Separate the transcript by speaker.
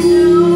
Speaker 1: Bye.